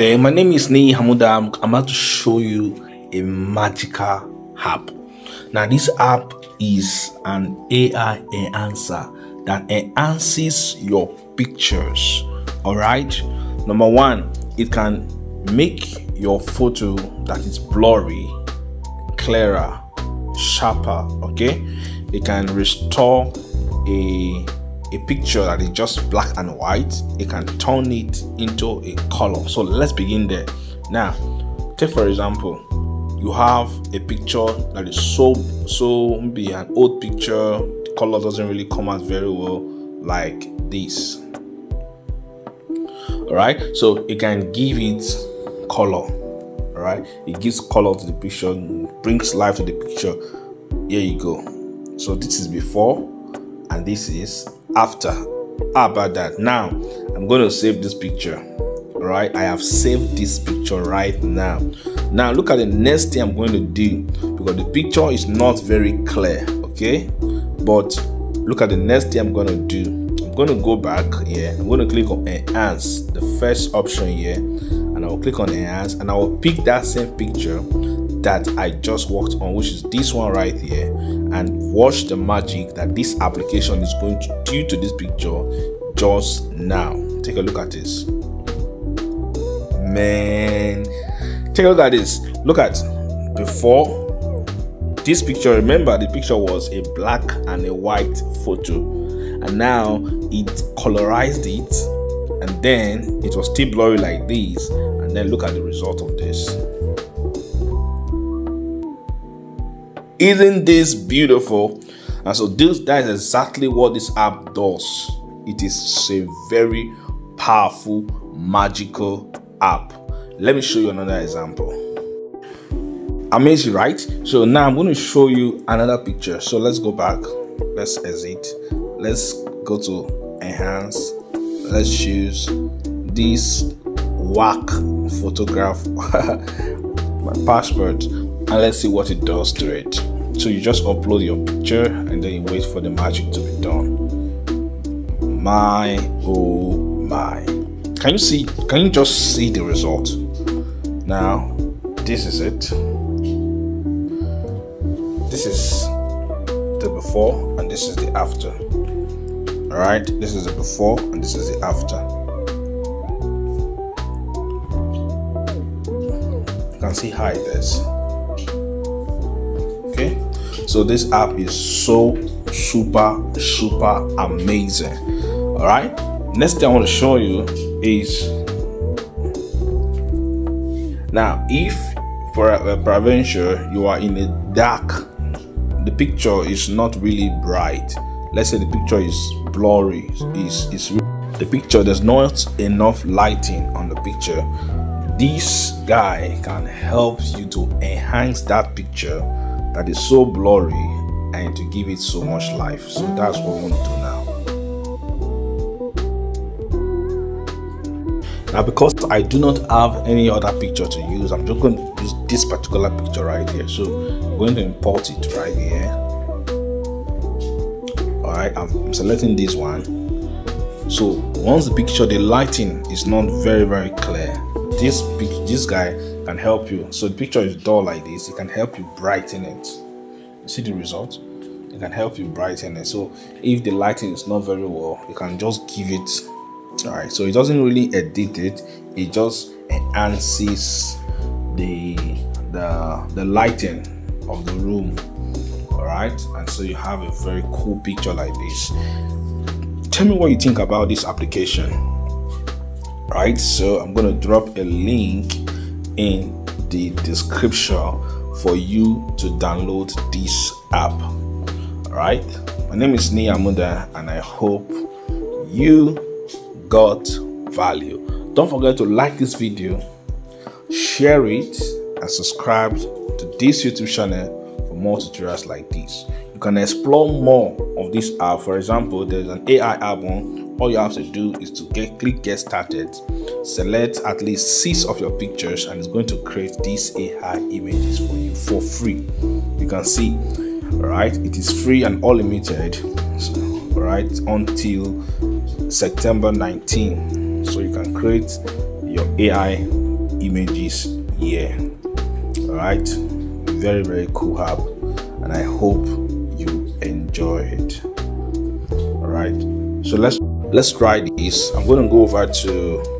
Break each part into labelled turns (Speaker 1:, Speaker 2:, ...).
Speaker 1: Hey, my name is Niyi Amuda. I'm, I'm about to show you a magical app. Now, this app is an AI enhancer that enhances your pictures. All right. Number one, it can make your photo that is blurry clearer, sharper. Okay, it can restore a a picture that is just black and white, it can turn it into a color. So let's begin there. Now, take for example, you have a picture that is so so be an old picture, the color doesn't really come out very well, like this. Alright, so it can give it color. Alright, it gives color to the picture, brings life to the picture. Here you go. So this is before and this is after. How about that? Now i'm going to save this picture. Right i have saved this picture right now. Now look at the next thing i'm going to do because the picture is not very clear okay? But look at the next thing i'm going to do. I'm going to go back here. I'm going to click on enhance the first option here. And i will click on enhance and i will pick that same picture that I just worked on, which is this one right here, and watch the magic that this application is going to do to this picture just now. Take a look at this. Man, take a look at this. Look at before this picture. Remember, the picture was a black and a white photo, and now it colorized it, and then it was still blurry like this. And then look at the result of this. Isn't this beautiful? And so this that is exactly what this app does. It is a very powerful, magical app. Let me show you another example. Amazing, right? So now I'm going to show you another picture. So let's go back. Let's exit. Let's go to enhance. Let's choose this whack photograph my passport and let's see what it does to it. So you just upload your picture and then you wait for the magic to be done. My oh my. Can you see can you just see the result? Now this is it. This is the before and this is the after. All right this is the before and this is the after. You can see how it is so this app is so super super amazing. All right? Next thing i want to show you is now if for uh, a prevention you are in a dark the picture is not really bright. Let's say the picture is blurry is is the picture there's not enough lighting on the picture. This guy can help you to enhance that picture that is so blurry and to give it so much life. So that's what we want to do now. Now, because I do not have any other picture to use, I'm just going to use this particular picture right here. So I'm going to import it right here. All right, I'm selecting this one. So once the picture, the lighting is not very very clear, this this guy can help you. So the picture is dull like this, it can help you brighten it. See the result? It can help you brighten it. So if the lighting is not very well, you can just give it. All right. So it doesn't really edit it. It just enhances the the the lighting of the room. All right. And so you have a very cool picture like this. Tell me what you think about this application right so i'm to drop a link in the description for you to download this app. All right? My name is Niyi Amuda and i hope you got value. Don't forget to like this video share it and subscribe to this youtube channel for more tutorials like this. You can explore more of this app. For example there's an ai app album all you have to do is to get click get started select at least six of your pictures and it's going to create these ai images for you for free. You can see all right it is free and unlimited so, all right until september 19 so you can create your ai images here. All right very very cool app and i hope you enjoy it. All right so let's let's try this i'm going to go over to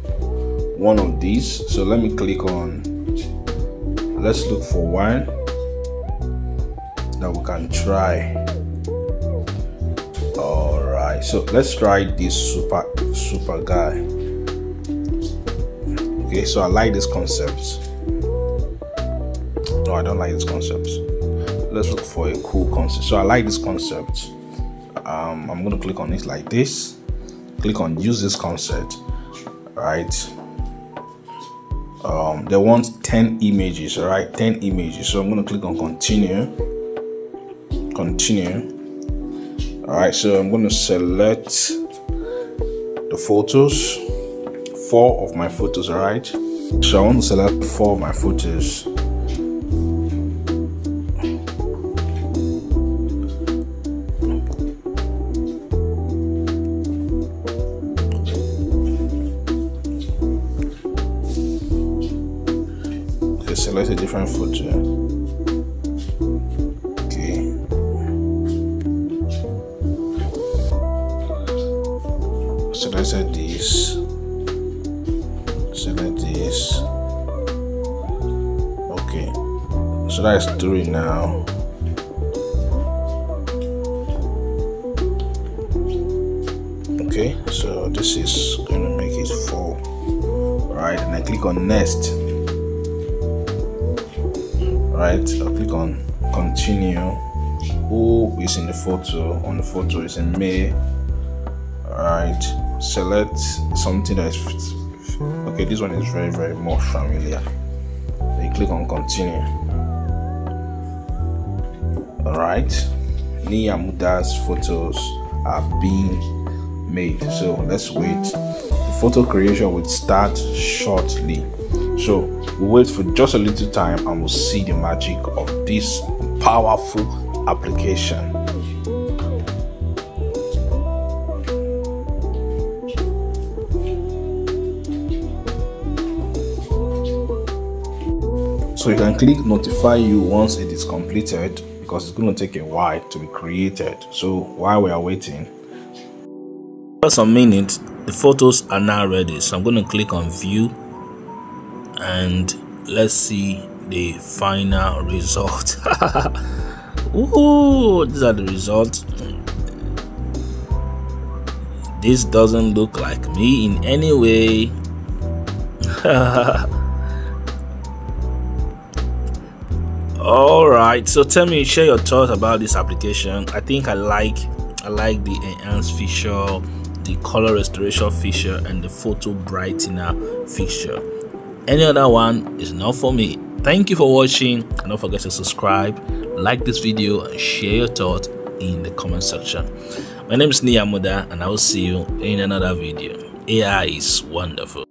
Speaker 1: one of these. So let me click on let's look for one that we can try. All right so let's try this super super guy. Okay so i like this concept. No i don't like this concept. Let's look for a cool concept. So i like this concept. Um, i'm to click on it like this click on use this concept right? Um, they want 10 images right? 10 images. So i'm going to click on continue. Continue. All right so i'm going to select the photos. Four of my photos all right so i want to select four of my photos select a different photo Okay. select this. Select this. Okay. So that's three now. Okay so this is to make it four. All right and i click on next right? I'll click on continue. Who is in the photo? On the photo is in may. All right select something that is okay this one is very very more familiar. Then click on continue. All right Niyi Amuda's photos are being made. So let's wait. The photo creation will start shortly so we'll wait for just a little time and we'll see the magic of this powerful application. So you can click notify you once it is completed because it's going to take a while to be created. So while we are waiting for some minutes the photos are now ready. So i'm going to click on view and let's see the final result. Ooh, these are the results. This doesn't look like me in any way. All right so tell me share your thoughts about this application. I think i like i like the enhanced feature the color restoration feature and the photo brightener feature any other one is not for me. Thank you for watching. And don't forget to subscribe like this video and share your thoughts in the comment section. My name is Niyi Amuda and i will see you in another video. Ai is wonderful